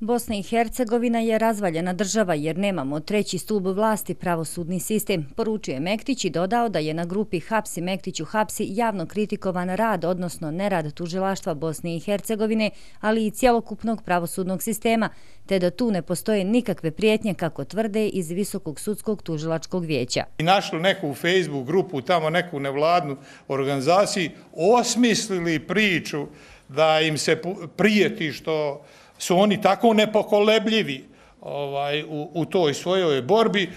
Bosna i Hercegovina je razvaljena država jer nemamo treći stub vlasti pravosudni sistem, poručuje Mektić i dodao da je na grupi Hapsi Mektiću Hapsi javno kritikovan rad, odnosno nerad tužilaštva Bosne i Hercegovine, ali i cjelokupnog pravosudnog sistema, te da tu ne postoje nikakve prijetnje, kako tvrde, iz Visokog sudskog tužilačkog vijeća. I našli neku Facebook grupu, tamo neku nevladnu organizaciju, osmislili priču da im se prijeti što su oni tako nepokolebljivi ovaj, u, u toj svojoj borbi,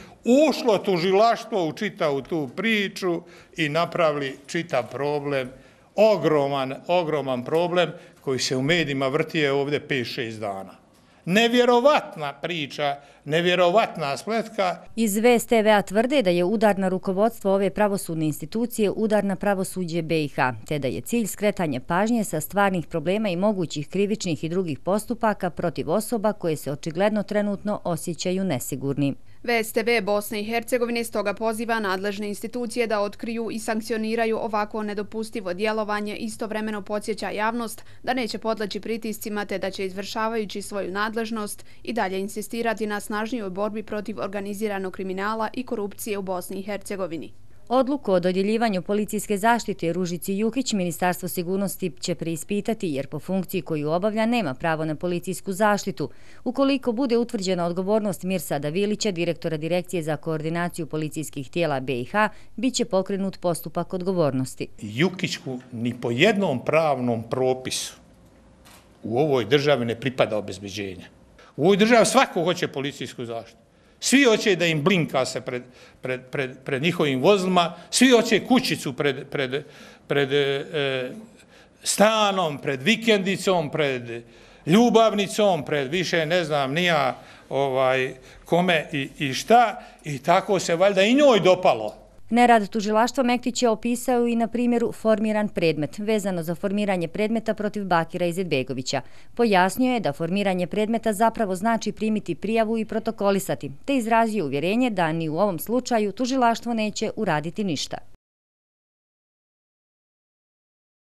ušlo tužilaštvo u čitavu tu priču i napravili čitav problem, ogroman, ogroman problem koji se u medijima vrtije ovdje 5-6 dana nevjerovatna priča, nevjerovatna spletka. Iz VSTV-a tvrde da je udar na rukovodstvo ove pravosudne institucije udar na pravosuđe BiH, te da je cilj skretanje pažnje sa stvarnih problema i mogućih krivičnih i drugih postupaka protiv osoba koje se očigledno trenutno osjećaju nesigurni. VSTV Bosne i Hercegovine stoga poziva nadležne institucije da otkriju i sankcioniraju ovako nedopustivo djelovanje, istovremeno podsjeća javnost da neće podleći pritiscima te da će izvršavajući svoju nadležnost i dalje insistirati na snažnijoj borbi protiv organiziranog kriminala i korupcije u Bosni i Hercegovini. Odluku o dodjeljivanju policijske zaštite Ružici Jukić Ministarstvo sigurnosti će preispitati jer po funkciji koju obavlja nema pravo na policijsku zaštitu. Ukoliko bude utvrđena odgovornost Mirsada Vilića, direktora Direkcije za koordinaciju policijskih tijela BiH, bit će pokrenut postupak odgovornosti. Jukićku ni po jednom pravnom propisu u ovoj državi ne pripada obezbeđenja. U ovoj državi svako hoće policijsku zaštitu. Svi hoće da im blinka se pred, pred, pred, pred njihovim vozilima, svi hoće kućicu pred, pred, pred e, stanom, pred vikendicom, pred ljubavnicom, pred više ne znam nija ovaj, kome i, i šta. I tako se valjda i njoj dopalo. Nerad tužilaštva Mektić je opisao i na primjeru formiran predmet, vezano za formiranje predmeta protiv Bakira Izetbegovića. Pojasnio je da formiranje predmeta zapravo znači primiti prijavu i protokolisati, te izrazio uvjerenje da ni u ovom slučaju tužilaštvo neće uraditi ništa.